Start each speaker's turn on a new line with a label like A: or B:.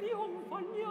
A: 两分也